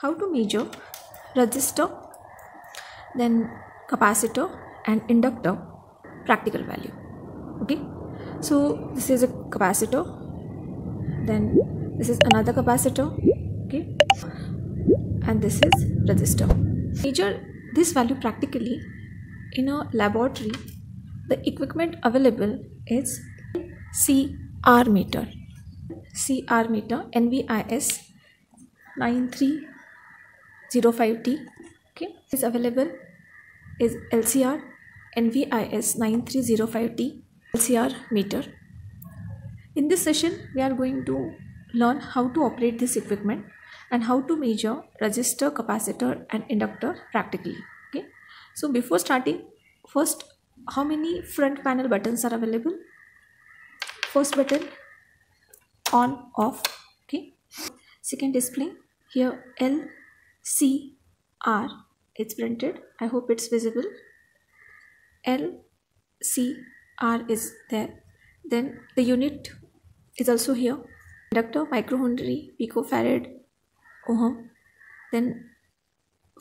how to measure? Resistor then capacitor and inductor practical value. Okay? So this is a capacitor then this is another capacitor okay? And this is resistor measure this value practically in a laboratory. The equipment available is CR meter. CR meter NVIS 9305T okay. is available is LCR NVIS 9305T LCR meter. In this session we are going to learn how to operate this equipment and how to measure resistor capacitor and inductor practically. Okay. So before starting first how many front panel buttons are available? First button on off. Okay. Second display here L C R. It's printed. I hope it's visible. L C R is there. Then the unit is also here. Inductor microhenry picofarad ohm. Then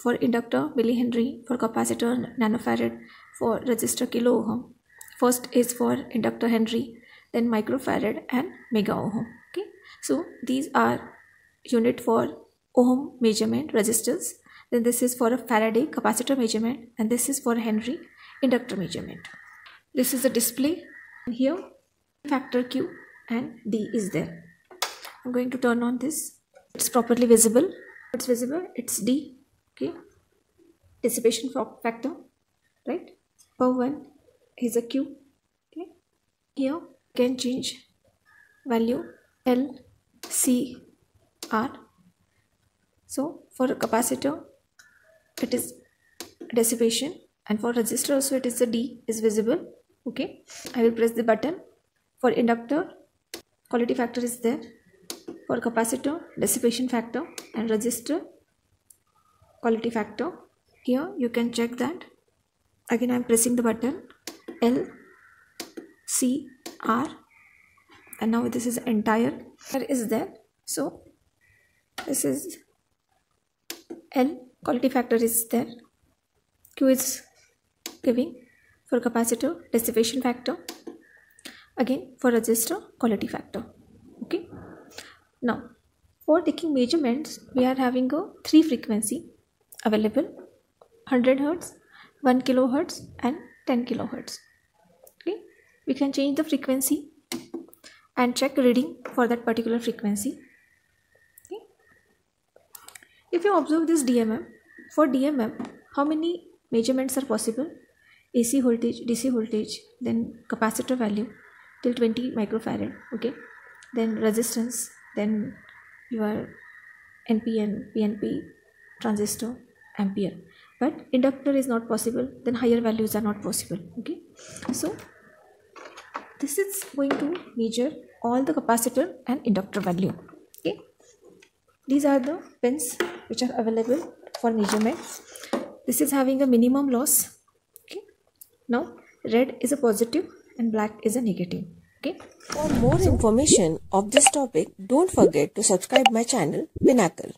for inductor millihenry. For capacitor nanofarad. For resistor kilo ohm. First is for inductor henry. Then microfarad and mega ohm. Okay. So these are unit for ohm measurement resistors then this is for a faraday capacitor measurement and this is for henry inductor measurement. This is a display here factor q and d is there. I'm going to turn on this. It's properly visible. It's visible. It's d okay? Dissipation factor right? Per one is a q okay? Here can change value L C R so for capacitor it is dissipation and for resistor also it is the D is visible okay? I will press the button. For inductor quality factor is there. For capacitor dissipation factor and resistor quality factor. Here you can check that. Again I am pressing the button. L C R. And now this is entire. Is there. So this is L quality factor is there. Q is giving for capacitor dissipation factor. Again for resistor quality factor. Okay. Now for taking measurements we are having a three frequency available. 100 hertz 1 kilohertz and 10 kilohertz. Okay. We can change the frequency and check reading for that particular frequency. If you observe this DMM for DMM how many measurements are possible? AC voltage DC voltage then capacitor value till 20 microfarad okay? Then resistance then your NPN PNP transistor ampere. But inductor is not possible then higher values are not possible okay? So this is going to measure all the capacitor and inductor value these are the pins which are available for measurements. this is having a minimum loss. Okay. Now red is a positive and black is a negative. Okay. For more information of this topic don't forget to subscribe my channel Pinnacle